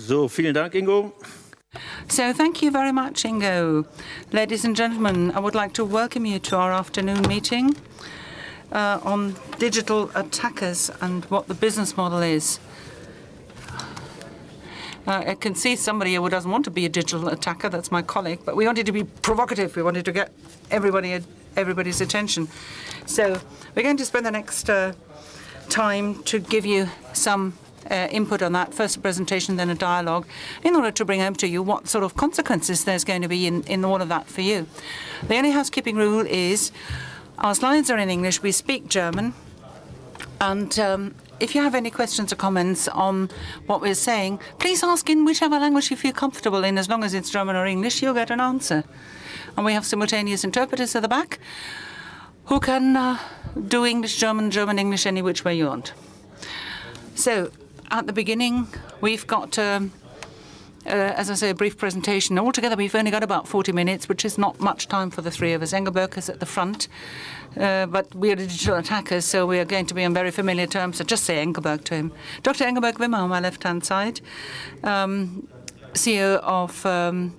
So, vielen Dank, Ingo. So thank you very much, Ingo. Ladies and gentlemen, I would like to welcome you to our afternoon meeting uh, on digital attackers and what the business model is. Uh, I can see somebody who doesn't want to be a digital attacker. That's my colleague. But we wanted to be provocative. We wanted to get everybody everybody's attention. So we're going to spend the next uh, time to give you some uh, input on that. First a presentation, then a dialogue, in order to bring home to you what sort of consequences there's going to be in, in all of that for you. The only housekeeping rule is our slides are in English. We speak German. And um, if you have any questions or comments on what we're saying, please ask in whichever language you feel comfortable in. As long as it's German or English, you'll get an answer. And we have simultaneous interpreters at the back who can uh, do English, German, German, English, any which way you want. So at the beginning, we've got, um, uh, as I say, a brief presentation. Altogether, we've only got about 40 minutes, which is not much time for the three of us. Engelbert is at the front, uh, but we are digital attackers, so we are going to be on very familiar terms. So just say Engelbert to him. Dr. Engelbert Wimmer on my left-hand side, um, CEO of um,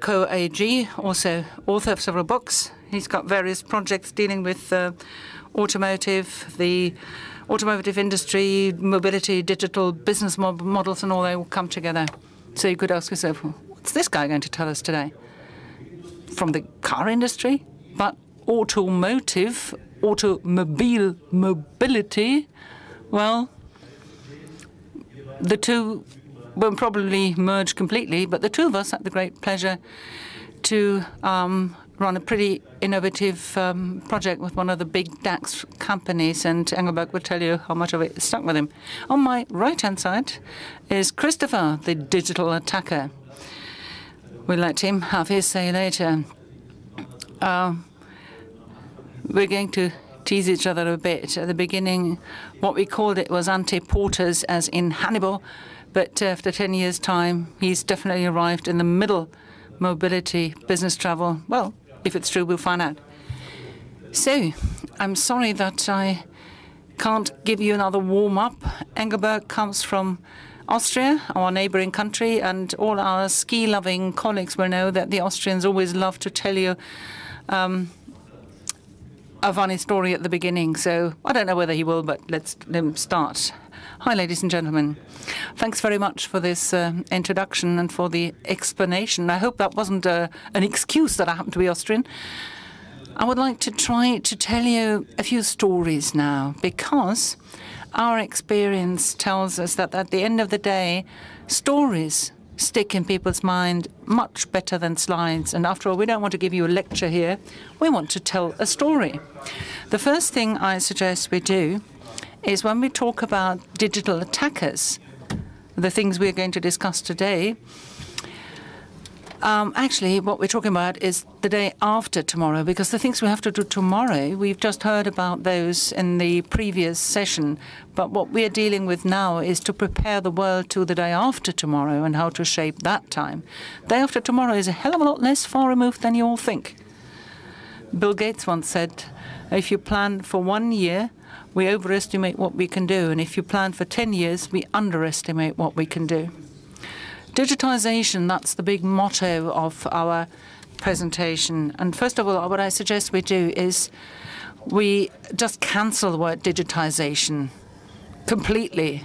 Co. AG, also author of several books. He's got various projects dealing with uh, automotive, the automotive industry, mobility, digital business models, and all they will come together. So you could ask yourself, what's this guy going to tell us today? From the car industry, but automotive, automobile mobility, well, the two won't probably merge completely, but the two of us had the great pleasure to um, run a pretty innovative um, project with one of the big DAX companies, and Engelbert will tell you how much of it stuck with him. On my right-hand side is Christopher, the digital attacker. We'll let him have his say later. Uh, we're going to tease each other a bit. At the beginning, what we called it was ante portas, as in Hannibal, but after 10 years' time, he's definitely arrived in the middle mobility, business travel. Well, if it's true, we'll find out. So, I'm sorry that I can't give you another warm-up. Engelbert comes from Austria, our neighboring country, and all our ski-loving colleagues will know that the Austrians always love to tell you um, a funny story at the beginning. So I don't know whether he will, but let's let him start. Hi, ladies and gentlemen. Thanks very much for this uh, introduction and for the explanation. I hope that wasn't uh, an excuse that I happen to be Austrian. I would like to try to tell you a few stories now because our experience tells us that at the end of the day, stories stick in people's mind much better than slides. And after all, we don't want to give you a lecture here. We want to tell a story. The first thing I suggest we do is when we talk about digital attackers, the things we're going to discuss today, um, actually, what we're talking about is the day after tomorrow, because the things we have to do tomorrow, we've just heard about those in the previous session. But what we're dealing with now is to prepare the world to the day after tomorrow and how to shape that time. Day after tomorrow is a hell of a lot less far removed than you all think. Bill Gates once said, if you plan for one year, we overestimate what we can do. And if you plan for 10 years, we underestimate what we can do. Digitization, that's the big motto of our presentation. And first of all, what I suggest we do is we just cancel the word digitization completely.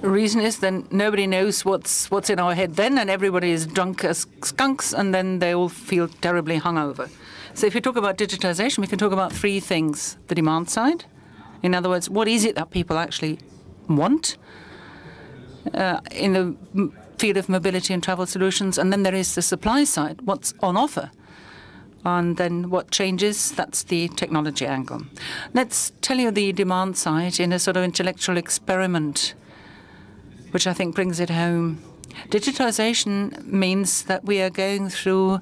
The reason is then nobody knows what's what's in our head then, and everybody is drunk as skunks, and then they all feel terribly hungover. So if you talk about digitization, we can talk about three things. The demand side, in other words, what is it that people actually want uh, in the field of mobility and travel solutions? And then there is the supply side, what's on offer. And then what changes, that's the technology angle. Let's tell you the demand side in a sort of intellectual experiment, which I think brings it home. Digitization means that we are going through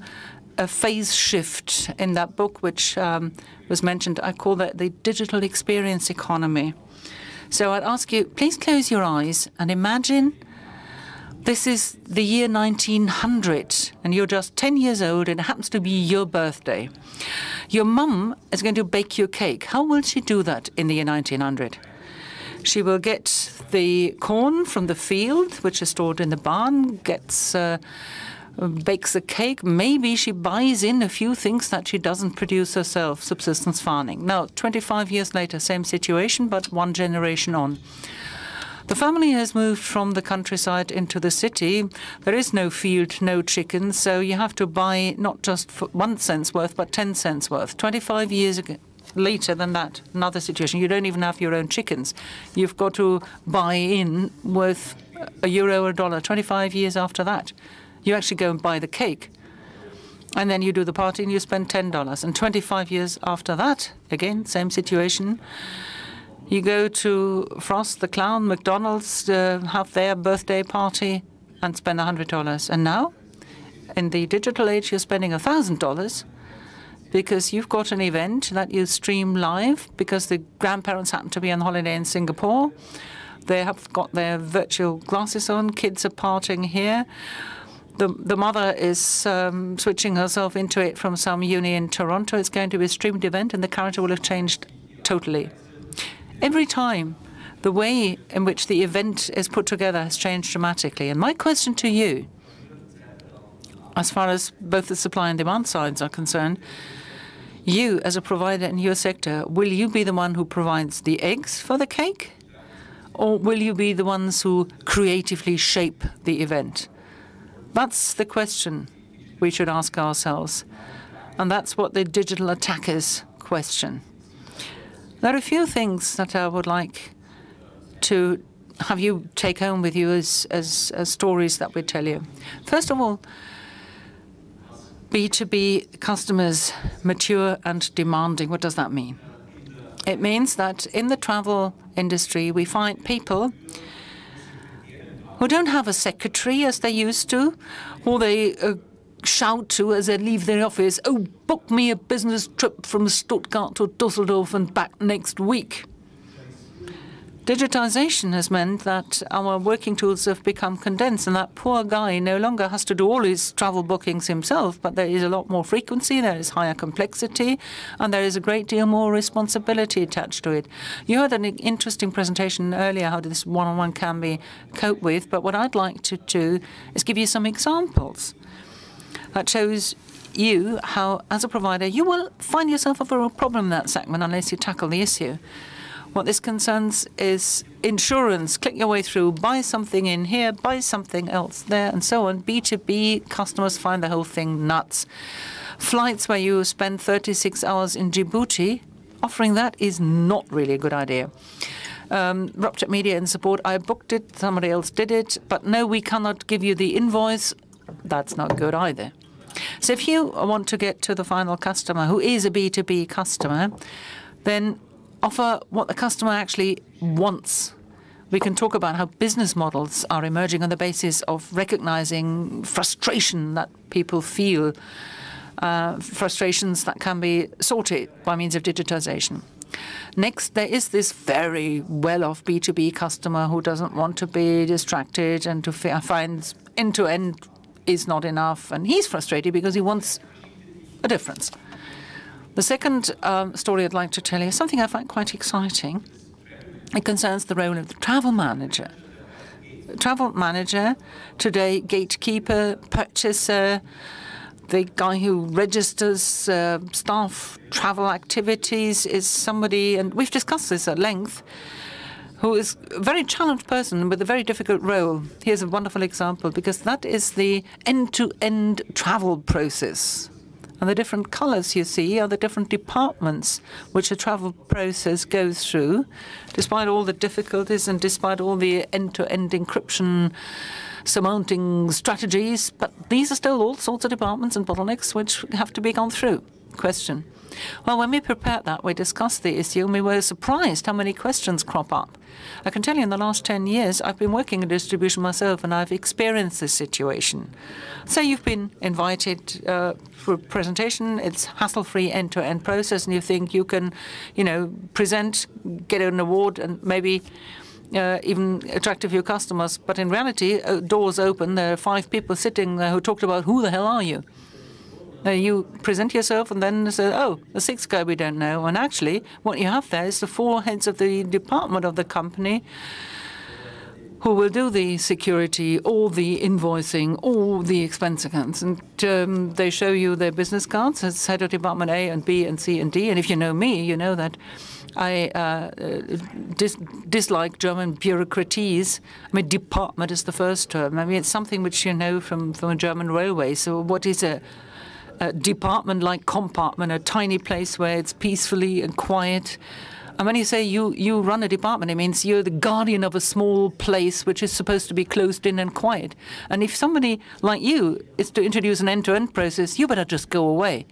a phase shift in that book, which um, was mentioned. I call that the digital experience economy. So I'd ask you, please close your eyes and imagine this is the year 1900, and you're just 10 years old, and it happens to be your birthday. Your mum is going to bake you a cake. How will she do that in the year 1900? She will get the corn from the field, which is stored in the barn, gets uh, bakes a cake. Maybe she buys in a few things that she doesn't produce herself, subsistence farming. Now, 25 years later, same situation, but one generation on. The family has moved from the countryside into the city. There is no field, no chickens, so you have to buy not just one cent's worth, but 10 cents worth. 25 years ago, later than that, another situation. You don't even have your own chickens. You've got to buy in worth a euro or a dollar 25 years after that. You actually go and buy the cake. And then you do the party and you spend $10. And 25 years after that, again, same situation. You go to Frost the Clown, McDonald's, uh, have their birthday party and spend $100. And now, in the digital age, you're spending $1,000 because you've got an event that you stream live because the grandparents happen to be on holiday in Singapore. They have got their virtual glasses on. Kids are partying here. The, the mother is um, switching herself into it from some uni in Toronto. It's going to be a streamed event, and the character will have changed totally. Every time, the way in which the event is put together has changed dramatically. And my question to you, as far as both the supply and demand sides are concerned, you as a provider in your sector, will you be the one who provides the eggs for the cake? Or will you be the ones who creatively shape the event? That's the question we should ask ourselves. And that's what the digital attackers question. There are a few things that I would like to have you take home with you as, as, as stories that we tell you. First of all, B2B customers mature and demanding. What does that mean? It means that in the travel industry, we find people who don't have a secretary as they used to, or they uh, shout to as they leave their office, oh, book me a business trip from Stuttgart to Dusseldorf and back next week. Digitization has meant that our working tools have become condensed, and that poor guy no longer has to do all his travel bookings himself, but there is a lot more frequency, there is higher complexity, and there is a great deal more responsibility attached to it. You heard an interesting presentation earlier how this one-on-one -on -one can be coped with, but what I'd like to do is give you some examples that shows you how, as a provider, you will find yourself over a problem in that segment unless you tackle the issue. What this concerns is insurance. Click your way through, buy something in here, buy something else there, and so on. B2B customers find the whole thing nuts. Flights where you spend 36 hours in Djibouti, offering that is not really a good idea. Um, Ruptured Media in support. I booked it, somebody else did it, but no, we cannot give you the invoice. That's not good either. So if you want to get to the final customer, who is a B2B customer, then offer what the customer actually wants. We can talk about how business models are emerging on the basis of recognizing frustration that people feel, uh, frustrations that can be sorted by means of digitization. Next, there is this very well-off B2B customer who doesn't want to be distracted and to find end-to-end is not enough, and he's frustrated because he wants a difference. The second um, story I'd like to tell you is something I find quite exciting. It concerns the role of the travel manager. Travel manager, today gatekeeper, purchaser, the guy who registers uh, staff travel activities is somebody, and we've discussed this at length, who is a very challenged person with a very difficult role. Here's a wonderful example, because that is the end-to-end -end travel process. And the different colors you see are the different departments which a travel process goes through, despite all the difficulties and despite all the end-to-end -end encryption surmounting strategies. But these are still all sorts of departments and bottlenecks which have to be gone through. Question. Well, when we prepared that, we discussed the issue and we were surprised how many questions crop up. I can tell you in the last 10 years, I've been working in distribution myself and I've experienced this situation. Say you've been invited uh, for a presentation, it's hassle-free end-to-end process and you think you can, you know, present, get an award and maybe uh, even attract a few customers. But in reality, uh, doors open, there are five people sitting there who talked about who the hell are you? Uh, you present yourself and then say, oh, the sixth guy we don't know. And actually, what you have there is the four heads of the department of the company who will do the security, all the invoicing, all the expense accounts. And um, they show you their business cards as head of department A and B and C and D. And if you know me, you know that I uh, dis dislike German bureaucraties. I mean, department is the first term. I mean, it's something which you know from, from a German railway. So what is a, a department like compartment, a tiny place where it's peacefully and quiet? And when you say you, you run a department, it means you're the guardian of a small place which is supposed to be closed in and quiet. And if somebody like you is to introduce an end-to-end -end process, you better just go away.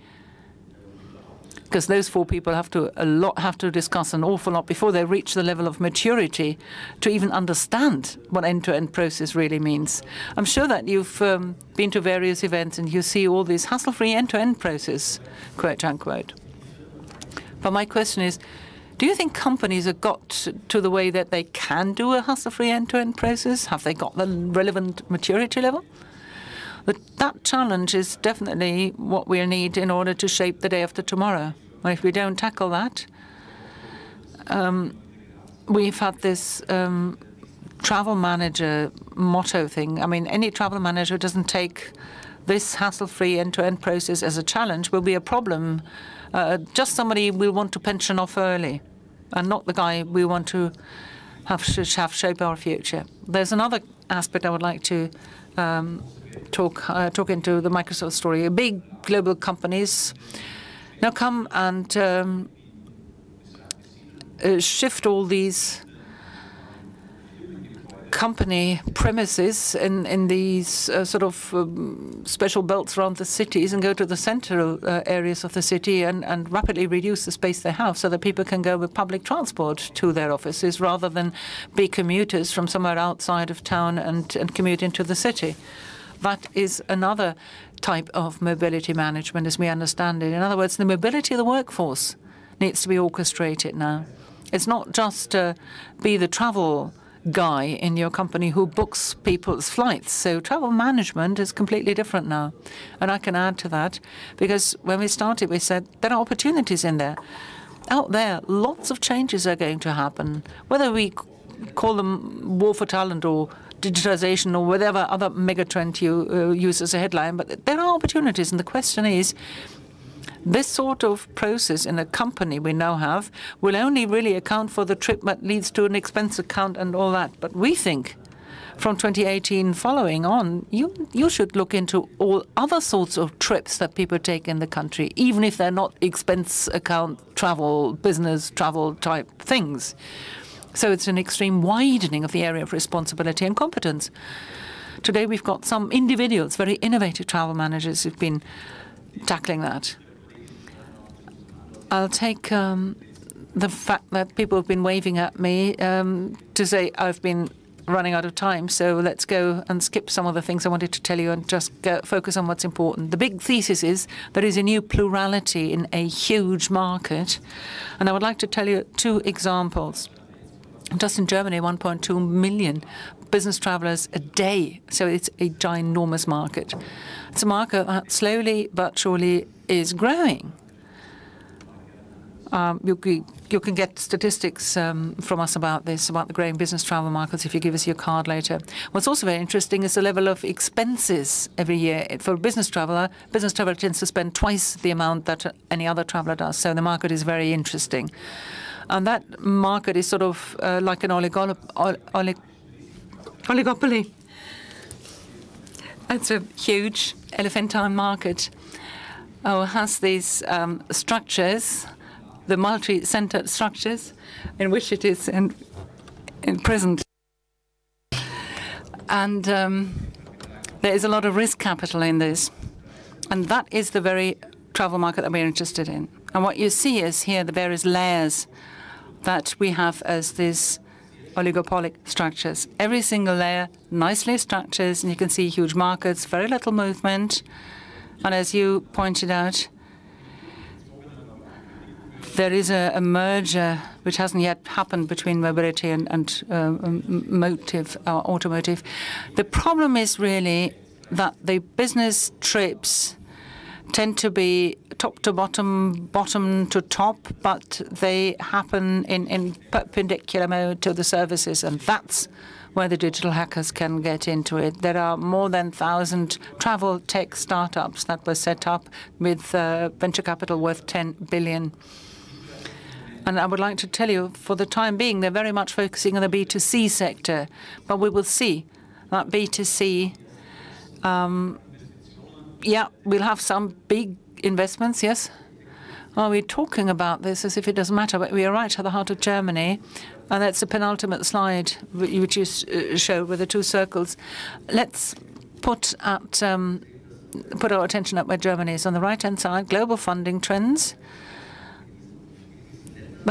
Because those four people have to a lot have to discuss an awful lot before they reach the level of maturity to even understand what end-to-end -end process really means. I'm sure that you've um, been to various events and you see all this hassle-free end-to-end process, quote unquote. But my question is, do you think companies have got to the way that they can do a hassle-free end-to-end process? Have they got the relevant maturity level? But that challenge is definitely what we'll need in order to shape the day after tomorrow. And if we don't tackle that, um, we've had this um, travel manager motto thing. I mean, any travel manager who doesn't take this hassle-free end-to-end process as a challenge will be a problem uh, just somebody we want to pension off early, and not the guy we want to have, have shape our future. There's another aspect I would like to um, talk uh, talk into the Microsoft story. Big global companies now come and um, uh, shift all these company premises in, in these uh, sort of um, special belts around the cities and go to the central uh, areas of the city and, and rapidly reduce the space they have so that people can go with public transport to their offices rather than be commuters from somewhere outside of town and, and commute into the city. That is another type of mobility management as we understand it. In other words, the mobility of the workforce needs to be orchestrated now. It's not just uh, be the travel guy in your company who books people's flights. So travel management is completely different now. And I can add to that because when we started, we said there are opportunities in there. Out there, lots of changes are going to happen. Whether we call them war for talent or digitization or whatever other megatrend you uh, use as a headline, but there are opportunities. And the question is, this sort of process in a company we now have will only really account for the trip that leads to an expense account and all that. But we think from 2018 following on, you you should look into all other sorts of trips that people take in the country, even if they're not expense account travel, business travel type things. So it's an extreme widening of the area of responsibility and competence. Today we've got some individuals, very innovative travel managers who've been tackling that. I'll take um, the fact that people have been waving at me um, to say I've been running out of time, so let's go and skip some of the things I wanted to tell you and just go, focus on what's important. The big thesis is there is a new plurality in a huge market, and I would like to tell you two examples. Just in Germany, 1.2 million business travelers a day, so it's a ginormous market. It's a market that slowly but surely is growing. Um, you, you, can get statistics um, from us about this, about the growing business travel markets, if you give us your card later. What's also very interesting is the level of expenses every year. For a business traveler, business traveler tends to spend twice the amount that any other traveler does. So the market is very interesting. And that market is sort of uh, like an oligop olig oligopoly. It's a huge elephantine market. Oh, has these um, structures the multi-centered structures in which it is in, in present. And um, there is a lot of risk capital in this. And that is the very travel market that we're interested in. And what you see is here the various layers that we have as these oligopolic structures. Every single layer nicely structured, and you can see huge markets, very little movement. And as you pointed out, there is a, a, merger which hasn't yet happened between mobility and, and uh, motive, uh, automotive. The problem is really that the business trips tend to be top to bottom, bottom to top, but they happen in, in perpendicular mode to the services, and that's where the digital hackers can get into it. There are more than 1,000 travel tech startups that were set up with uh, venture capital worth 10 billion. And I would like to tell you, for the time being, they're very much focusing on the B2C sector, but we will see that B2C um, yeah, we'll have some big investments, yes. Well, we're talking about this as if it doesn't matter, but we are right at the heart of Germany, and that's the penultimate slide which you uh, showed with the two circles. Let's put at um, put our attention at where Germany is on the right-hand side. Global funding trends.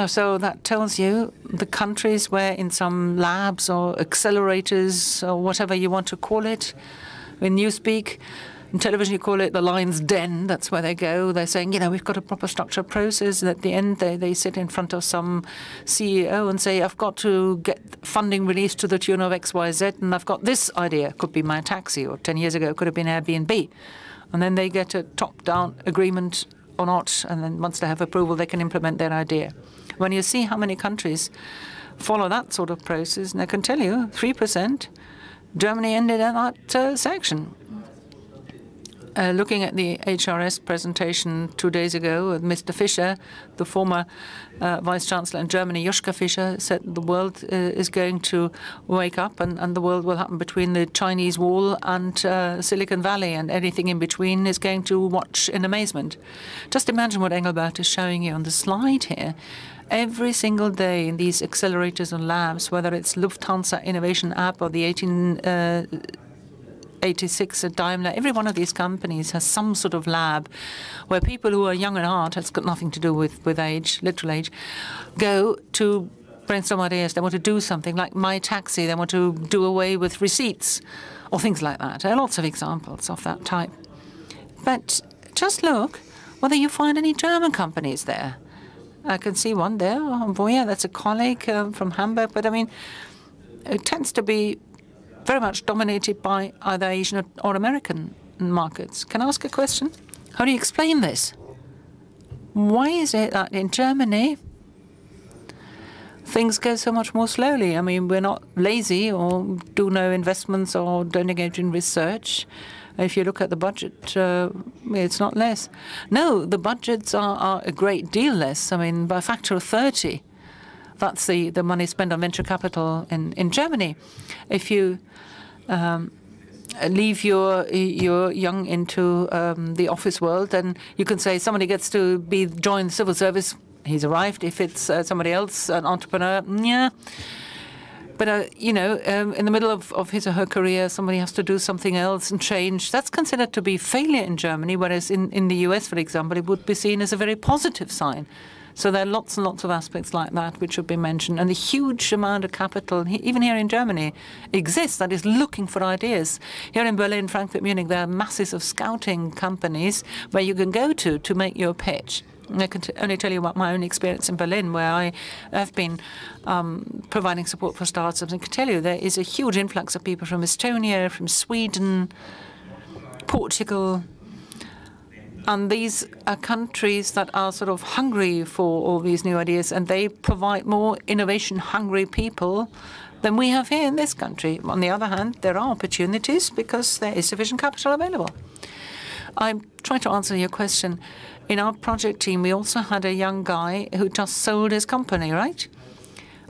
So that tells you the countries where in some labs or accelerators or whatever you want to call it, in Newspeak, in television, you call it the lion's den. That's where they go. They're saying, you know, we've got a proper structured process. And at the end, they, they sit in front of some CEO and say, I've got to get funding released to the tune of X, Y, Z, and I've got this idea. Could be my taxi, or 10 years ago, it could have been Airbnb. And then they get a top-down agreement or not, and then once they have approval, they can implement their idea. When you see how many countries follow that sort of process, and I can tell you, 3%, Germany ended in that uh, section. Uh, looking at the HRS presentation two days ago, Mr. Fischer, the former uh, Vice Chancellor in Germany, Joschka Fischer, said the world uh, is going to wake up and, and, the world will happen between the Chinese wall and uh, Silicon Valley, and anything in between is going to watch in amazement. Just imagine what Engelbert is showing you on the slide here. Every single day in these accelerators and labs, whether it's Lufthansa Innovation Hub or the 18 uh, 86 at Daimler, every one of these companies has some sort of lab where people who are young at heart, it's got nothing to do with, with age, literal age, go to brainstorm ideas. They want to do something like My Taxi. They want to do away with receipts or things like that. There are lots of examples of that type. But just look whether you find any German companies there. I can see one there. Oh, yeah, that's a colleague um, from Hamburg. But I mean, it tends to be very much dominated by either Asian or American markets. Can I ask a question? How do you explain this? Why is it that in Germany things go so much more slowly? I mean, we're not lazy or do no investments or don't engage in research. If you look at the budget, uh, it's not less. No, the budgets are, are a great deal less. I mean, by a factor of 30. That's the, the money spent on venture capital in, in Germany. If you um, leave your your young into um, the office world, then you can say somebody gets to be join the civil service. He's arrived. If it's uh, somebody else, an entrepreneur, yeah. But uh, you know, um, in the middle of, of his or her career, somebody has to do something else and change. That's considered to be failure in Germany, whereas in, in the US, for example, it would be seen as a very positive sign. So there are lots and lots of aspects like that which should be mentioned. And a huge amount of capital, even here in Germany, exists that is looking for ideas. Here in Berlin, Frankfurt, Munich, there are masses of scouting companies where you can go to to make your pitch. I can only tell you about my own experience in Berlin, where I have been um, providing support for startups. I can tell you there is a huge influx of people from Estonia, from Sweden, Portugal, and these are countries that are sort of hungry for all these new ideas, and they provide more innovation-hungry people than we have here in this country. On the other hand, there are opportunities because there is sufficient capital available. I'm trying to answer your question. In our project team, we also had a young guy who just sold his company, right?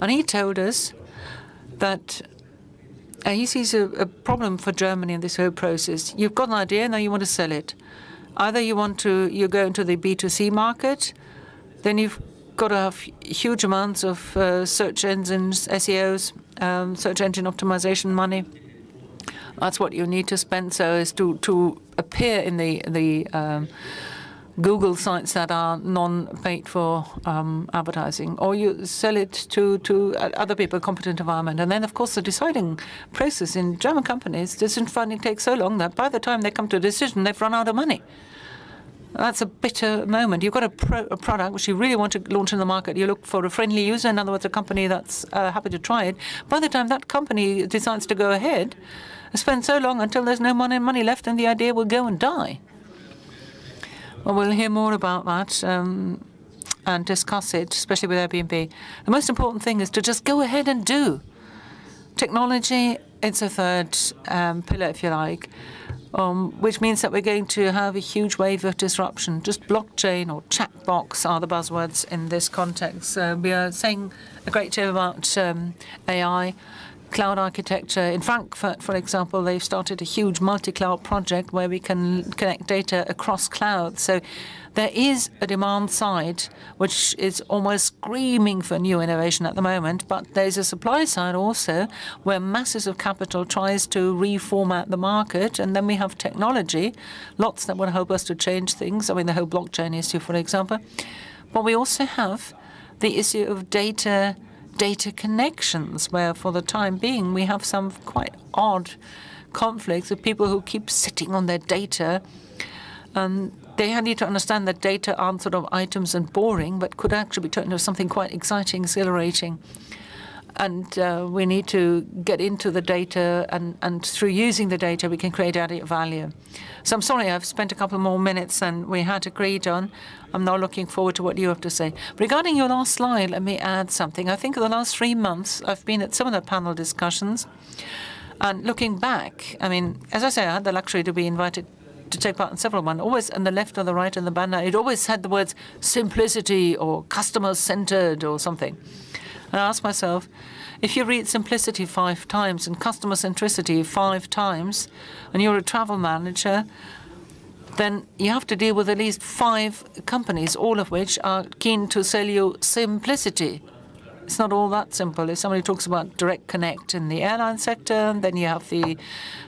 And he told us that uh, he sees a, a problem for Germany in this whole process. You've got an idea, now you want to sell it. Either you want to you go into the B2C market, then you've got to have huge amounts of uh, search engines, SEOs, um, search engine optimization money. That's what you need to spend so as to, to appear in the the um, Google sites that are non-paid for um, advertising, or you sell it to, to other people, competent environment. And then, of course, the deciding process in German companies, decision finding takes so long that by the time they come to a decision, they've run out of money. That's a bitter moment. You've got a, pro a, product which you really want to launch in the market. You look for a friendly user, in other words, a company that's uh, happy to try it. By the time that company decides to go ahead, spend so long until there's no money, money left and the idea will go and die. Well, we'll hear more about that um, and discuss it, especially with Airbnb. The most important thing is to just go ahead and do. Technology, it's a third um, pillar, if you like, um, which means that we're going to have a huge wave of disruption. Just blockchain or chat box are the buzzwords in this context. Uh, we are saying a great deal about um, AI cloud architecture. In Frankfurt, for example, they've started a huge multi-cloud project where we can connect data across clouds. So there is a demand side which is almost screaming for new innovation at the moment, but there's a supply side also where masses of capital tries to reformat the market, and then we have technology, lots that would help us to change things. I mean, the whole blockchain issue, for example. But we also have the issue of data data connections, where for the time being we have some quite odd conflicts of people who keep sitting on their data. And they need to understand that data aren't sort of items and boring, but could actually be turned into something quite exciting, exhilarating. And uh, we need to get into the data, and, and through using the data, we can create added value. So I'm sorry I've spent a couple more minutes than we had agreed on. I'm now looking forward to what you have to say. Regarding your last slide, let me add something. I think in the last three months, I've been at some of the panel discussions. And looking back, I mean, as I say, I had the luxury to be invited to take part in several ones, always on the left or the right in the banner. It always had the words simplicity or customer-centered or something. And I asked myself, if you read simplicity five times and customer centricity five times, and you're a travel manager, then you have to deal with at least five companies, all of which are keen to sell you simplicity. It's not all that simple. If somebody talks about direct connect in the airline sector, then you have the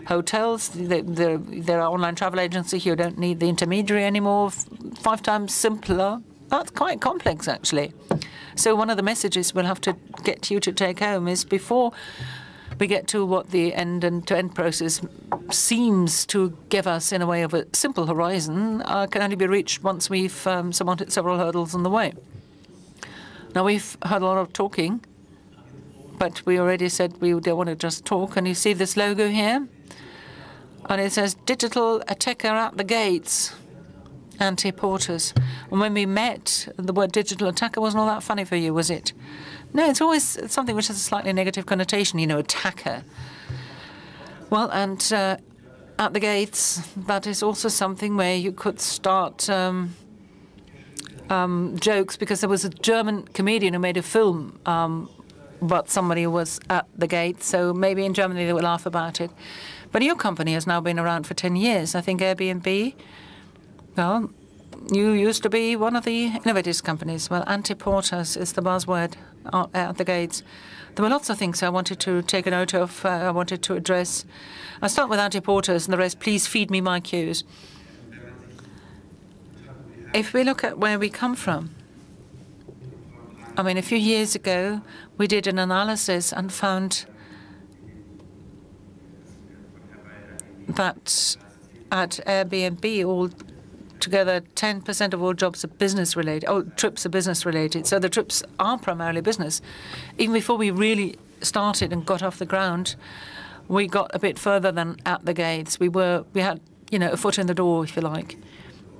hotels. There are online travel agencies who don't need the intermediary anymore. Five times simpler. That's quite complex, actually. So one of the messages we'll have to get you to take home is before we get to what the end-to-end process seems to give us in a way of a simple horizon uh, can only be reached once we've um, surmounted several hurdles on the way. Now, we've heard a lot of talking, but we already said we don't want to just talk. And you see this logo here? And it says digital attacker at the gates, Ante Portas. And when we met, the word digital attacker wasn't all that funny for you, was it? No, it's always something which has a slightly negative connotation, you know, attacker. Well, and uh, at the gates, that is also something where you could start um, um, jokes because there was a German comedian who made a film um, about somebody who was at the gate. So maybe in Germany they would laugh about it. But your company has now been around for 10 years. I think Airbnb, well, you used to be one of the innovative companies. Well, ante portas is the buzzword at the gates. There were lots of things I wanted to take a note of, uh, I wanted to address. I'll start with ante portas and the rest. Please feed me my cues. If we look at where we come from, I mean, a few years ago, we did an analysis and found that at Airbnb, all together 10% of all jobs are business related, oh, trips are business related. So the trips are primarily business. Even before we really started and got off the ground, we got a bit further than at the gates. We were, we had, you know, a foot in the door, if you like.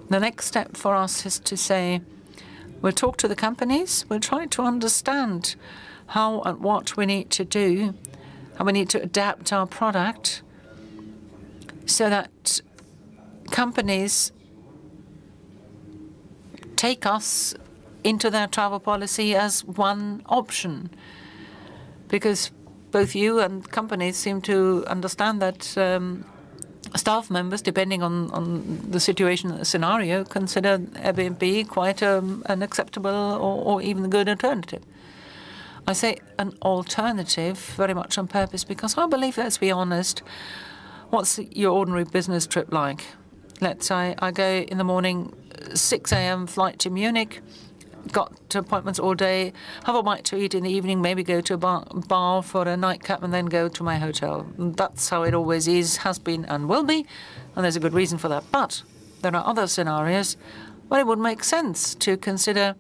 The next step for us is to say, we'll talk to the companies, we'll try to understand how and what we need to do, and we need to adapt our product so that companies take us into their travel policy as one option. Because both you and companies seem to understand that um, staff members, depending on, on the situation scenario, consider Airbnb quite um, an acceptable or, or even a good alternative. I say an alternative very much on purpose because I believe, let's be honest, what's your ordinary business trip like? Let's say I go in the morning 6 a.m. flight to Munich, got to appointments all day, have a bite to eat in the evening, maybe go to a bar, bar for a nightcap, and then go to my hotel. That's how it always is, has been, and will be, and there's a good reason for that. But there are other scenarios where it would make sense to consider.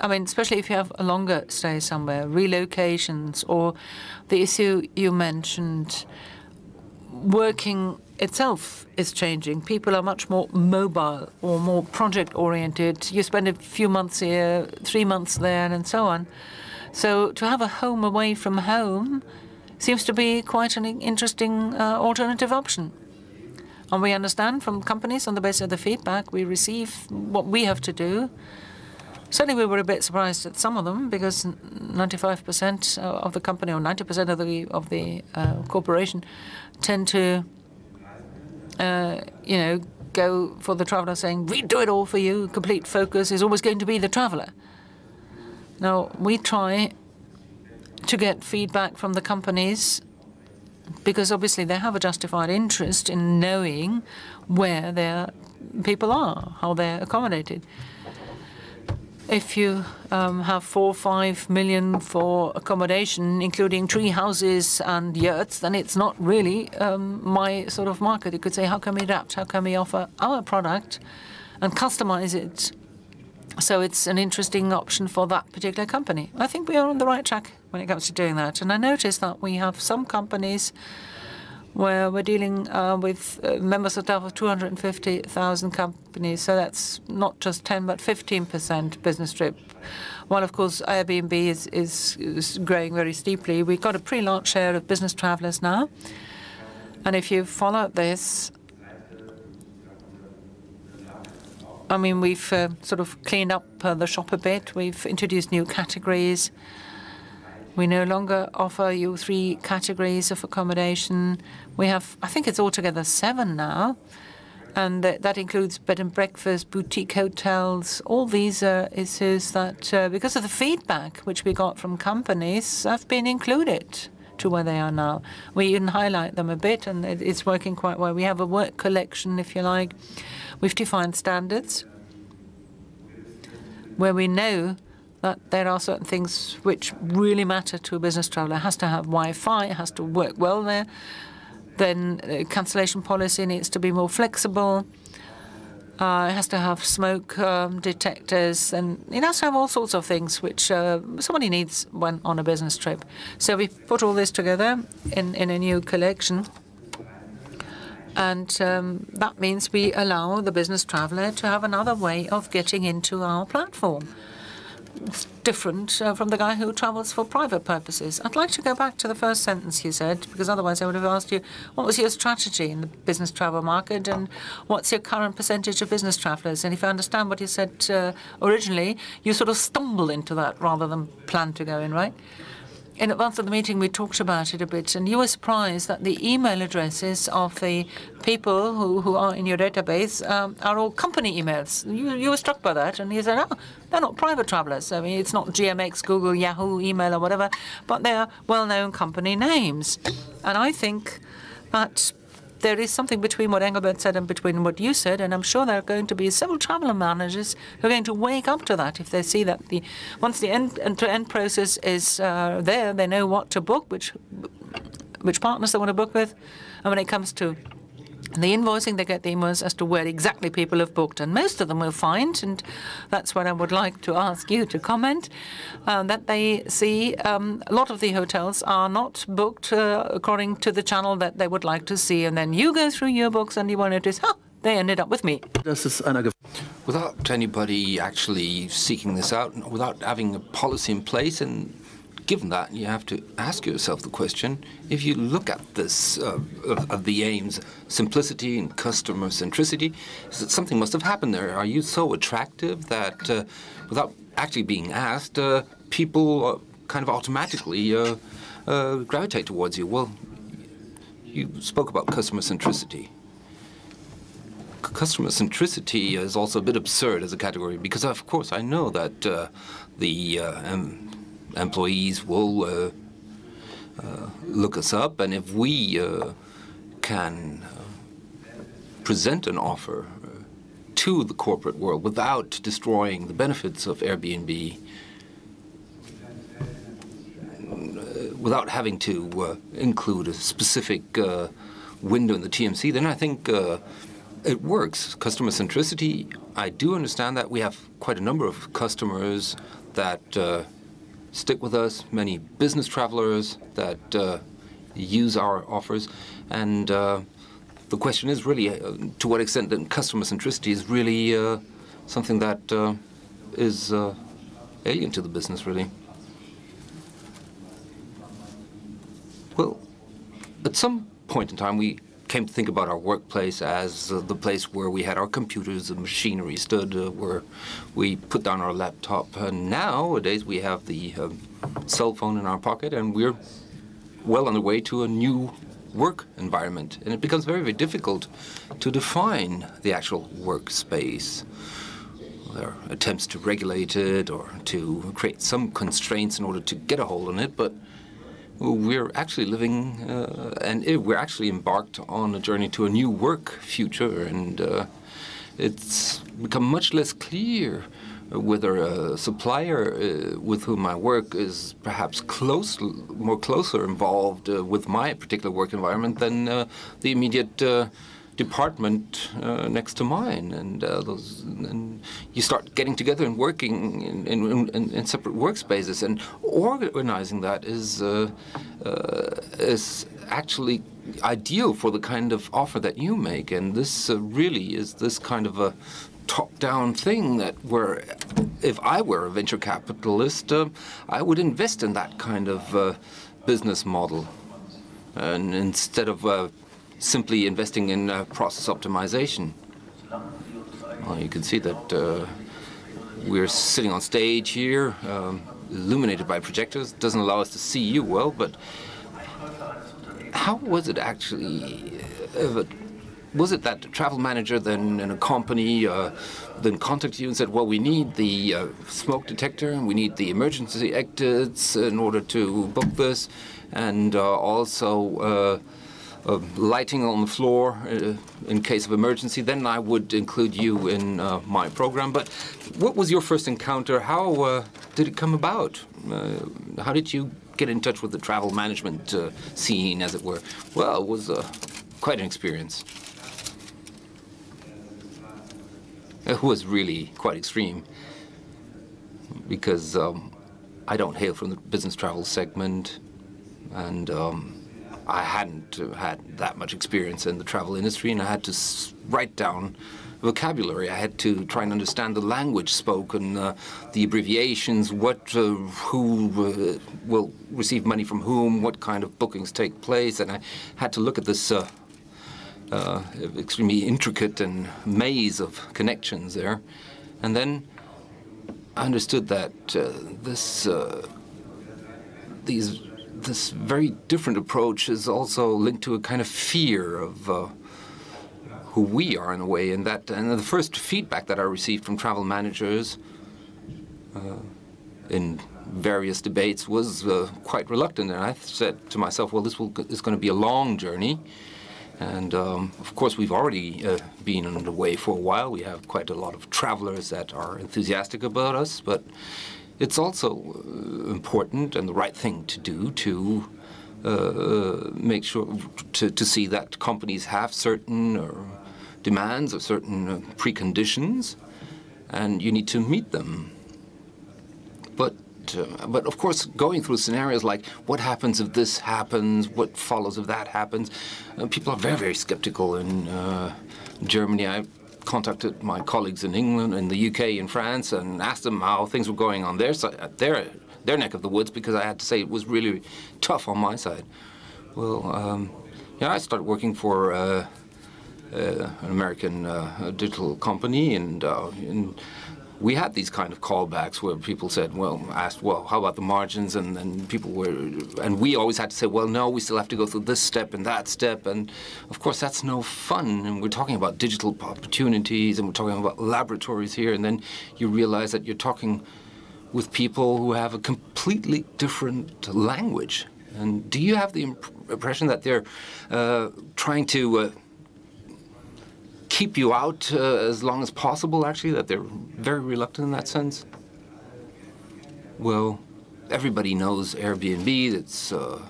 I mean, especially if you have a longer stay somewhere, relocations, or the issue you mentioned working itself is changing. People are much more mobile or more project-oriented. You spend a few months here, three months there, and so on. So to have a home away from home seems to be quite an interesting uh, alternative option. And we understand from companies on the basis of the feedback we receive what we have to do. Certainly, we were a bit surprised at some of them because 95% of the company or 90% of the of the uh, corporation tend to, uh, you know, go for the traveller saying, "We do it all for you." Complete focus is always going to be the traveller. Now we try to get feedback from the companies because obviously they have a justified interest in knowing where their people are, how they're accommodated. If you um, have four or five million for accommodation, including tree houses and yurts, then it's not really um, my sort of market. You could say, how can we adapt? How can we offer our product and customize it so it's an interesting option for that particular company. I think we are on the right track when it comes to doing that. And I noticed that we have some companies where we're dealing uh, with uh, members of of 250,000 companies. So that's not just 10, but 15% business trip. While, of course, Airbnb is, is, is growing very steeply. We've got a pretty large share of business travelers now. And if you follow this, I mean, we've uh, sort of cleaned up uh, the shop a bit. We've introduced new categories. We no longer offer you three categories of accommodation. We have, I think it's altogether seven now. And th that includes bed and breakfast, boutique hotels. All these are issues that, uh, because of the feedback which we got from companies, have been included to where they are now. We even highlight them a bit, and it, it's working quite well. We have a work collection, if you like. We've defined standards where we know that there are certain things which really matter to a business traveller. It has to have Wi-Fi, it has to work well there. Then uh, cancellation policy needs to be more flexible. Uh, it has to have smoke um, detectors, and it has to have all sorts of things which uh, somebody needs when on a business trip. So we put all this together in, in a new collection. And um, that means we allow the business traveller to have another way of getting into our platform. Different uh, from the guy who travels for private purposes. I'd like to go back to the first sentence you said, because otherwise I would have asked you, what was your strategy in the business travel market and what's your current percentage of business travellers? And if I understand what you said uh, originally, you sort of stumble into that rather than plan to go in, right? In advance of the meeting, we talked about it a bit, and you were surprised that the email addresses of the people who, who are in your database um, are all company emails. You, you were struck by that, and you said, oh, they're not private travelers. I mean, it's not GMX, Google, Yahoo, email, or whatever, but they're well-known company names. And I think that there is something between what Engelbert said and between what you said, and I'm sure there are going to be several traveler managers who are going to wake up to that if they see that the once the end-to-end process is uh, there, they know what to book, which which partners they want to book with, and when it comes to the invoicing, they get the emails as to where exactly people have booked, and most of them will find, and that's what I would like to ask you to comment, uh, that they see um, a lot of the hotels are not booked uh, according to the channel that they would like to see, and then you go through your books and you will notice, oh, they ended up with me. Without anybody actually seeking this out, without having a policy in place, and given that, you have to ask yourself the question, if you look at this, uh, the aims, simplicity and customer centricity, something must have happened there. Are you so attractive that, uh, without actually being asked, uh, people uh, kind of automatically uh, uh, gravitate towards you? Well, you spoke about customer centricity. Customer centricity is also a bit absurd as a category because, of course, I know that the um, employees will uh, uh, look us up, and if we uh, can present an offer to the corporate world without destroying the benefits of Airbnb, without having to uh, include a specific uh, window in the TMC, then I think uh, it works. Customer centricity, I do understand that we have quite a number of customers that stick with us, many business travelers that uh, use our offers. And uh, the question is really uh, to what extent customer centricity is really uh, something that uh, is uh, alien to the business, really. Well, at some point in time, we came to think about our workplace as uh, the place where we had our computers and machinery stood, uh, where we put down our laptop. And nowadays, we have the uh, cell phone in our pocket, and we're well on the way to a new work environment. And it becomes very, very difficult to define the actual workspace. There are attempts to regulate it or to create some constraints in order to get a hold on it, but we're actually living uh, and it, we're actually embarked on a journey to a new work future, and uh, it's become much less clear whether a supplier uh, with whom I work is perhaps close, more closer involved uh, with my particular work environment than uh, the immediate uh, department uh, next to mine, and uh, those, and you start getting together and working in, in, in, in separate workspaces, and organizing that is uh, uh is actually ideal for the kind of offer that you make, and this uh, really is this kind of a top-down thing that if I were a venture capitalist, uh, I would invest in that kind of business model, and instead of simply investing in uh, process optimization. Well, you can see that uh, we're sitting on stage here, um, illuminated by projectors. Doesn't allow us to see you well, but how was it actually? Uh, was it that travel manager then in a company uh, then contacted you and said, well, we need the uh, smoke detector and we need the emergency exits in order to book this, and uh, also uh, lighting on the floor uh, in case of emergency, then I would include you in uh, my program. But what was your first encounter? How uh, did it come about? Uh, how did you get in touch with the travel management uh, scene, as it were? Well, it was quite an experience. It was really quite extreme because um, I don't hail from the business travel segment, and um, I hadn't had that much experience in the travel industry, and I had to write down vocabulary. I had to try and understand the language spoken, uh, the abbreviations, what, uh, who uh, will receive money from whom, what kind of bookings take place, and I had to look at this uh, uh, extremely intricate and maze of connections there, and then I understood that uh, this these this very different approach is also linked to a kind of fear of uh, who we are in a way. And that, and the first feedback that I received from travel managers uh, in various debates was uh, quite reluctant. And I said to myself, well, this will, is going to be a long journey. And um, of course, we've already uh, been underway for a while. We have quite a lot of travelers that are enthusiastic about us, but it's also uh, important and the right thing to do to uh, make sure to, to see that companies have certain uh, demands or certain uh, preconditions, and you need to meet them. But uh, but of course, going through scenarios like what happens if this happens, what follows if that happens, uh, people are very very skeptical in Germany. I contacted my colleagues in England, in the UK, in France, and asked them how things were going on their side, their their neck of the woods, because I had to say it was really tough on my side. Well, um, yeah, I started working for uh, uh, an American uh, digital company, and, uh, and we had these kind of callbacks where people said, well, asked, well, how about the margins? And then people were, and we always had to say, well, no, we still have to go through this step and that step. And of course, that's no fun. And we're talking about digital opportunities and we're talking about laboratories here. And then you realize that you're talking with people who have a completely different language. And do you have the imp impression that they're uh, trying to uh, keep you out uh, as long as possible, actually, that they're very reluctant in that sense? Well, everybody knows Airbnb. That's uh,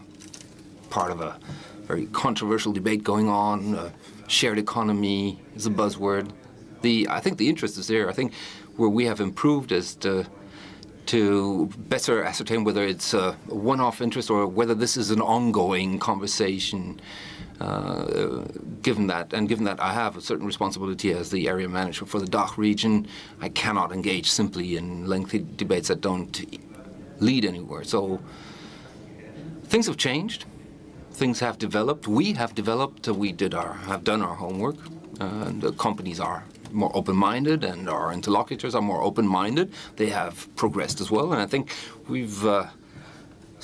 part of a very controversial debate going on. Uh, shared economy is a buzzword. The I think the interest is there. I think where we have improved is to to better ascertain whether it's a one-off interest or whether this is an ongoing conversation. Uh, given that, and given that I have a certain responsibility as the area manager for the DACH region, I cannot engage simply in lengthy debates that don't lead anywhere. So things have changed. Things have developed. We have developed. We did our have done our homework. Uh, the companies are more open-minded, and our interlocutors are more open-minded. They have progressed as well, and I think we've. Uh,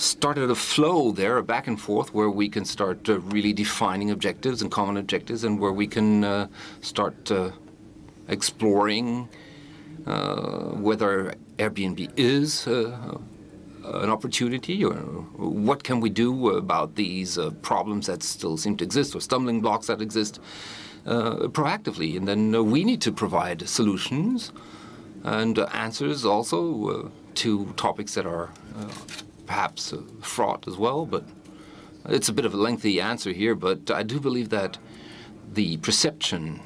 started a flow there, a back and forth, where we can start uh, really defining objectives and common objectives, and where we can uh, start uh, exploring uh, whether Airbnb is uh, an opportunity, or what can we do about these problems that still seem to exist, or stumbling blocks that exist proactively. And then we need to provide solutions and answers also to topics that are perhaps fraught as well, but it's a bit of a lengthy answer here, but I do believe that the perception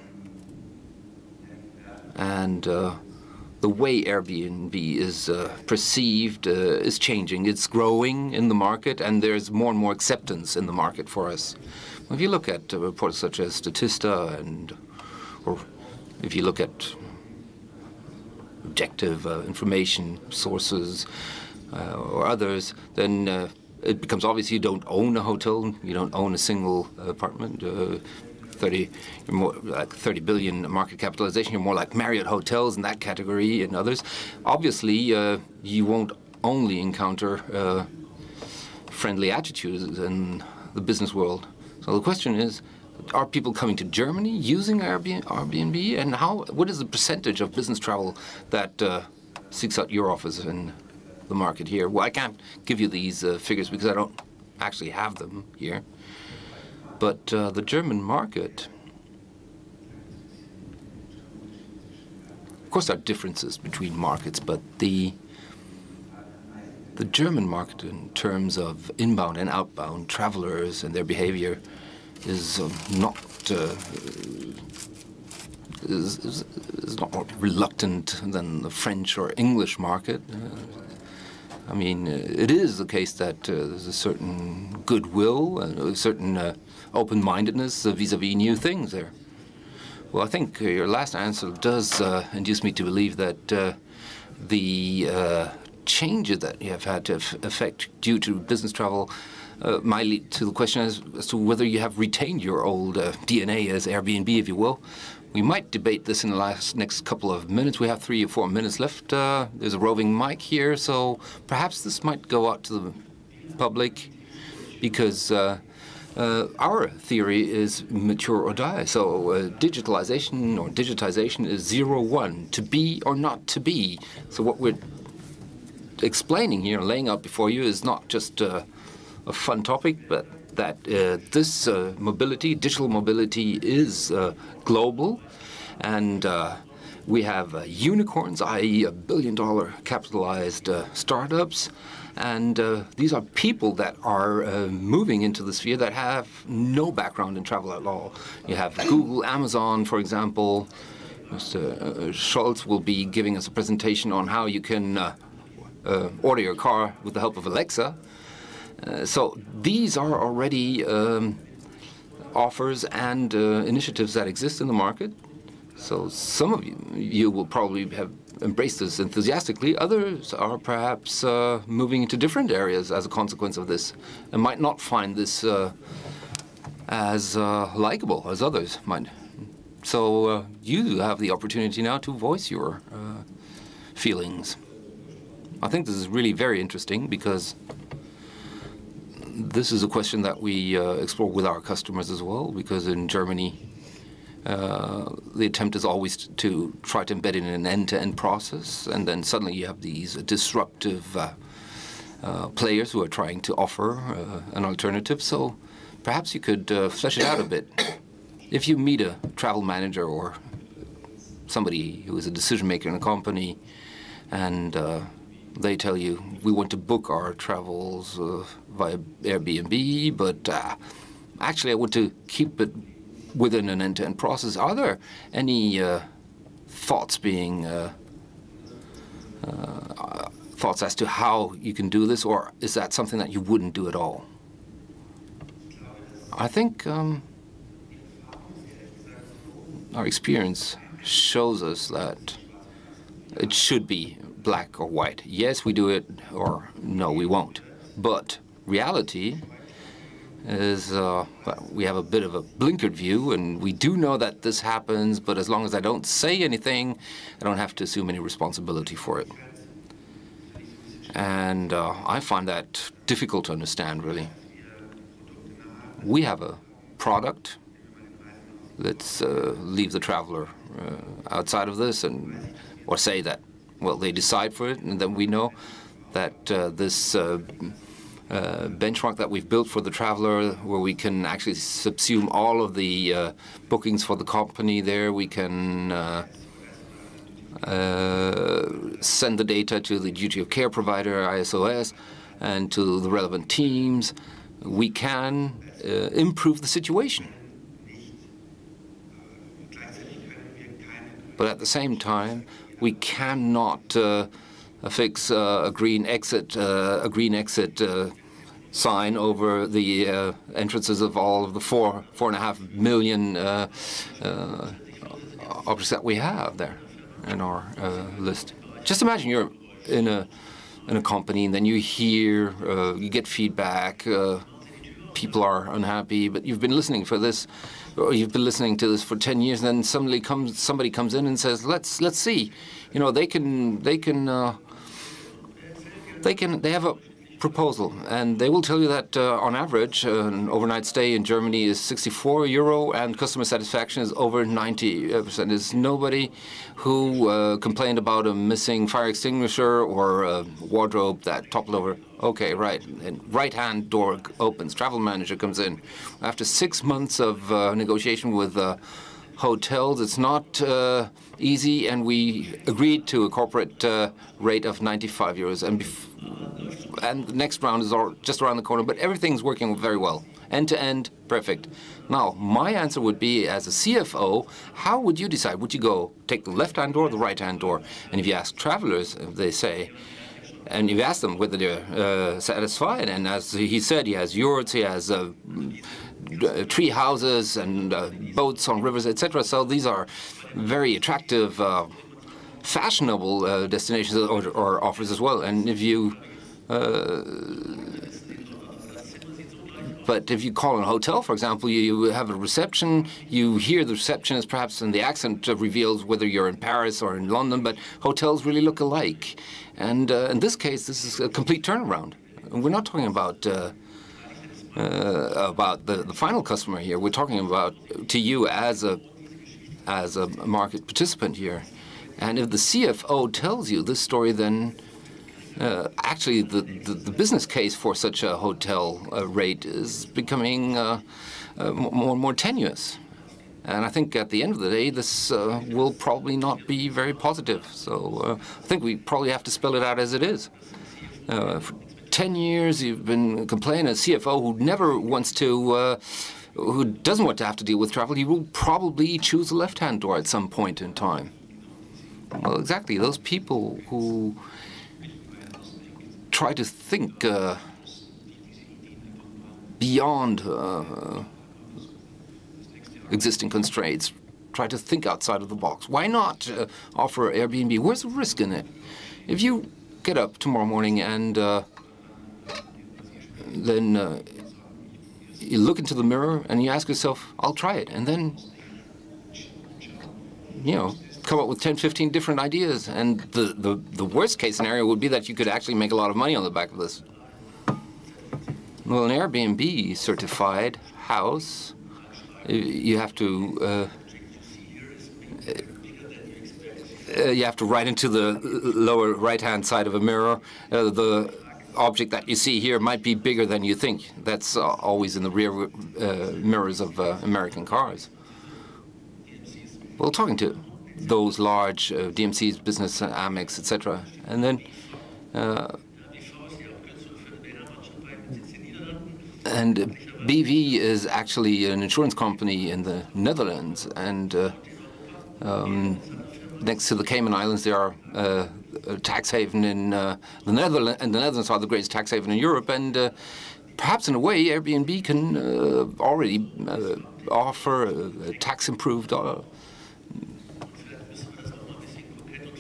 and uh, the way Airbnb is uh, perceived uh, is changing. It's growing in the market, and there's more and more acceptance in the market for us. If you look at uh, reports such as Statista, and or if you look at objective uh, information sources, uh, or others, then uh, it becomes obvious you don't own a hotel, you don't own a single apartment. Uh, 30, you're more like 30 billion market capitalization. You're more like Marriott hotels in that category and others. Obviously, uh, you won't only encounter uh, friendly attitudes in the business world. So the question is, are people coming to Germany using Airbnb, and how? What is the percentage of business travel that uh, seeks out your office and the market here. Well, I can't give you these uh, figures because I don't actually have them here. But uh, the German market, of course, there are differences between markets, but the the German market, in terms of inbound and outbound travelers and their behavior, is um, not uh, is, is, is, not more reluctant than the French or English market. Uh, I mean, uh, it is the case that uh, there's a certain goodwill, and a certain uh, open-mindedness vis-à-vis new things there. Well, I think your last answer does induce me to believe that the changes that you have had to affect due to business travel uh, might lead to the question as, as, to whether you have retained your old uh, DNA as Airbnb, if you will, we might debate this in the last next couple of minutes. We have three or four minutes left. Uh, there's a roving mic here, so perhaps this might go out to the public because uh, uh, our theory is mature or die. So uh, digitalization or digitization is zero one, to be or not to be. So what we're explaining here, laying out before you, is not just uh, a fun topic, but that uh, this uh, mobility, digital mobility, is uh, global, and we have unicorns, i.e., a billion-dollar capitalized startups, and uh, these are people that are uh, moving into the sphere that have no background in travel at all. You have Google, Amazon, for example. Mr. Scholz will be giving us a presentation on how you can uh, order your car with the help of Alexa. Uh, so these are already um, offers and uh, initiatives that exist in the market. So some of you, you will probably have embraced this enthusiastically. Others are perhaps uh, moving into different areas as a consequence of this and might not find this uh, as uh, likable as others might. So uh, you have the opportunity now to voice your feelings. I think this is really very interesting because this is a question that we uh, explore with our customers as well, because in Germany, uh, the attempt is always to try to embed it in an end-to-end process, and then suddenly you have these disruptive uh, uh players who are trying to offer uh, an alternative. So perhaps you could uh, flesh it out a bit. If you meet a travel manager or somebody who is a decision maker in a company, and they tell you we want to book our travels uh, via Airbnb, but uh, actually I want to keep it within an end-to-end process. Are there any uh, thoughts being uh, uh, thoughts as to how you can do this, or is that something that you wouldn't do at all? I think um, our experience shows us that it should be black or white. Yes, we do it, or no, we won't. But reality is uh, well, we have a bit of a blinkered view, and we do know that this happens, but as long as I don't say anything, I don't have to assume any responsibility for it. And uh, I find that difficult to understand, really. We have a product. Let's uh, leave the traveler uh, outside of this, and or say that, well, they decide for it, and then we know that uh, this uh, uh, benchmark that we've built for the traveler, where we can actually subsume all of the uh, bookings for the company there. We can uh, uh, send the data to the duty of care provider, ISOS, and to the relevant teams. We can improve the situation. But at the same time, we cannot uh, affix uh, a green exit uh, a green exit uh, sign over the uh, entrances of all of the four four and a half million objects that we have there in our list. Just imagine you're in a in a company and then you hear you get feedback people are unhappy, but you've been listening for this, or you've been listening to this for 10 years, and then somebody comes, somebody comes in and says, let's, let's see. You know, they can, they can, uh, they can, they have a proposal, and they will tell you that uh, on average, an overnight stay in Germany is 64 euro, and customer satisfaction is over 90 percent. There's nobody who uh, complained about a missing fire extinguisher or a wardrobe that toppled over. Okay, right. And right-hand door opens. Travel manager comes in. After six months of uh, negotiation with uh, hotels. It's not uh, easy, and we agreed to a corporate uh, rate of 95 euros. And, and the next round is just around the corner, but everything's working very well. End to end, perfect. Now, my answer would be, as a CFO, how would you decide? Would you go take the left-hand door or the right-hand door? And if you ask travelers, they say, and you ask them whether they're uh, satisfied. And as he said, he has yurts, he has uh, uh, tree houses and uh, boats on rivers, etc. So these are very attractive, uh, fashionable uh, destinations or, or, offers as well. And if you uh, but if you call a hotel, for example, you have a reception, you hear the receptionist perhaps, and the accent reveals whether you're in Paris or in London, but hotels really look alike. And uh, in this case, this is a complete turnaround. We're not talking about uh, uh, about the, the final customer here. We're talking about to you as a as a market participant here. And if the CFO tells you this story, then uh, actually the, the, the, business case for such a hotel uh, rate is becoming uh, uh more and more tenuous. And I think at the end of the day, this uh, will probably not be very positive. So uh, I think we probably have to spell it out as it is. 10 years you've been complaining as CFO who never wants to, who doesn't want to have to deal with travel, he will probably choose a left-hand door at some point in time. Well, exactly. Those people who try to think uh, beyond uh, existing constraints, try to think outside of the box. Why not uh, offer Airbnb? Where's the risk in it? If you get up tomorrow morning and uh, then uh, you look into the mirror and you ask yourself, I'll try it. And then, you know, come up with 10, 15 different ideas. And the, the, the worst case scenario would be that you could actually make a lot of money on the back of this. Well, an Airbnb certified house, you have to uh, uh, you have to write into the lower right-hand side of a mirror uh, the object that you see here might be bigger than you think. That's uh, always in the rear uh, mirrors of uh, American cars. Well, talking to those large uh, DMCs, business, uh, Amex, etc., and then uh, and BV is actually an insurance company in the Netherlands, and um, next to the Cayman Islands, there are a tax haven in uh, the Netherlands, and the Netherlands are the greatest tax haven in Europe, and uh, perhaps in a way Airbnb can uh, already uh, offer a tax-improved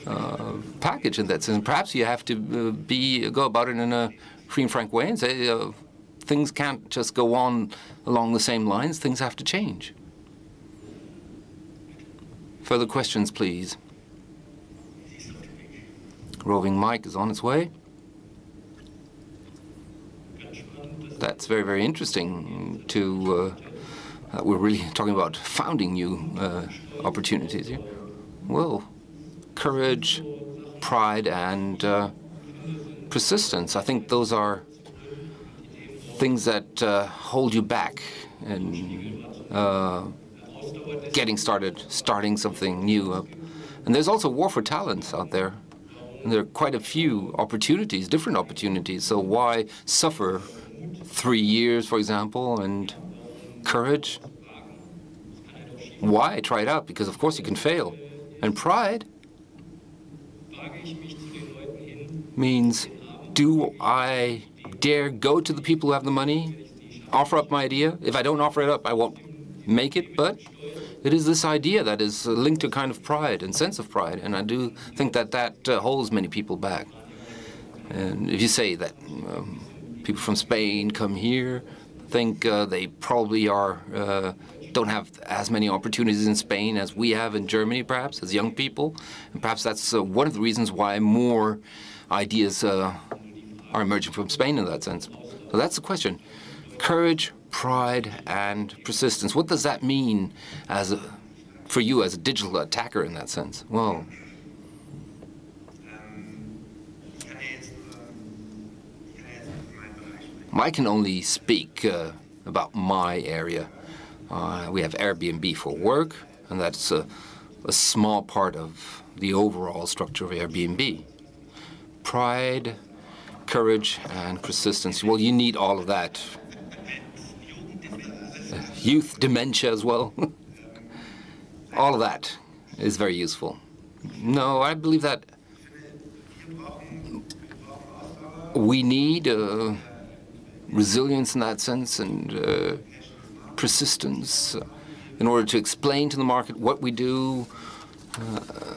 uh, uh, package in that sense. Perhaps you have to uh, be go about it in a free and frank way and say uh, things can't just go on along the same lines. Things have to change. Further questions, please. Roving mic is on its way. That's very, very interesting to, uh, we're really talking about founding new uh, opportunities here. Well, courage, pride, and uh, persistence. I think those are things that uh, hold you back and uh, getting started, starting something new. And there's also war for talents out there. And there are quite a few opportunities, different opportunities. So why suffer three years, for example, and courage? Why try it out? Because of course you can fail. And pride means do I dare go to the people who have the money, offer up my idea? If I don't offer it up, I won't make it, but it is this idea that is linked to a kind of pride and sense of pride, and I do think that that uh, holds many people back. And if you say that um, people from Spain come here, think uh, they probably are uh, don't have as many opportunities in Spain as we have in Germany, perhaps, as young people. And perhaps that's uh, one of the reasons why more ideas uh, are emerging from Spain in that sense. So that's the question. Courage, pride, and persistence. What does that mean as a, for you as a digital attacker in that sense? Well, I can only speak uh, about my area. Uh, we have Airbnb for work, and that's a, a, small part of the overall structure of Airbnb. Pride, courage, and persistence. Well, you need all of that. Uh, youth dementia as well. all of that is very useful. No, I believe that we need uh, resilience in that sense and uh, persistence uh, in order to explain to the market what we do. Uh,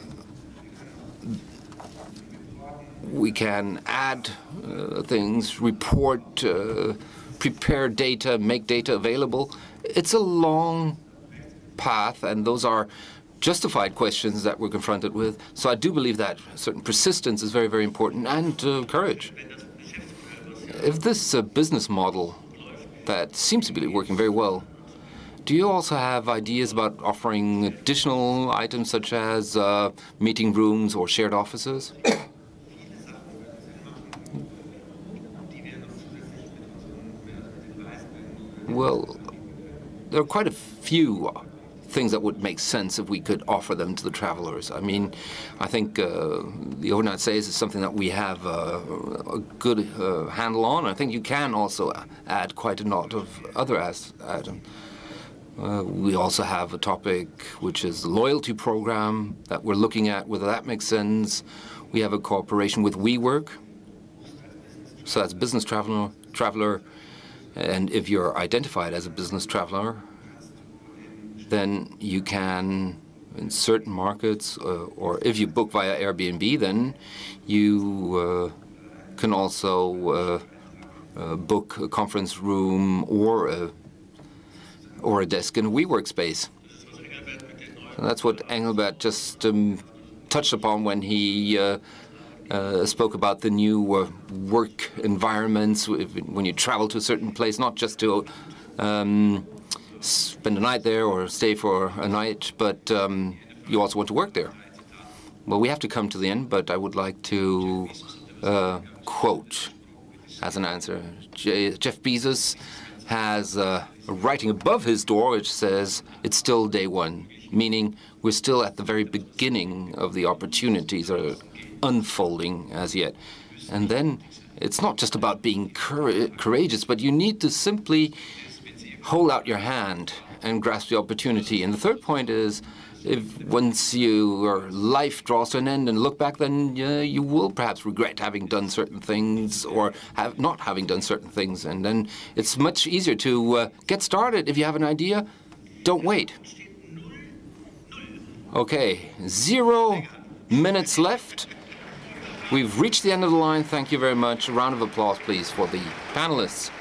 we can add uh, things, report, uh, prepare data, make data available. It's a long path, and those are justified questions that we're confronted with. So I do believe that certain persistence is very, very important, and uh, courage. If this uh, business model that seems to be working very well, do you also have ideas about offering additional items such as uh, meeting rooms or shared offices? well, there are quite a few things that would make sense if we could offer them to the travelers. I mean, I think uh, the overnight stays is something that we have uh, a good uh, handle on. I think you can also add quite a lot of other items. Uh, we also have a topic which is the loyalty program that we're looking at, whether that makes sense. We have a cooperation with WeWork. So that's business traveler, traveler, and if you're identified as a business traveler, then you can, in certain markets, uh, or if you book via Airbnb, then you uh, can also uh, uh book a conference room or a or a desk in a WeWork space. that's what Engelbert just um, touched upon when he uh, uh, spoke about the new uh, work environments when you travel to a certain place, not just to um, spend a night there or stay for a night, but um, you also want to work there. Well, we have to come to the end, but I would like to uh, quote as an answer. Jeff Bezos has uh, a writing above his door which says it's still day one, meaning we're still at the very beginning of the opportunities that are unfolding as yet. And then it's not just about being courageous, but you need to simply hold out your hand and grasp the opportunity. And the third point is if once your life draws to an end and look back, then uh, you will perhaps regret having done certain things or have not having done certain things. And then it's much easier to uh, get started. If you have an idea, don't wait. Okay, zero minutes left. We've reached the end of the line. Thank you very much. A round of applause, please, for the panelists.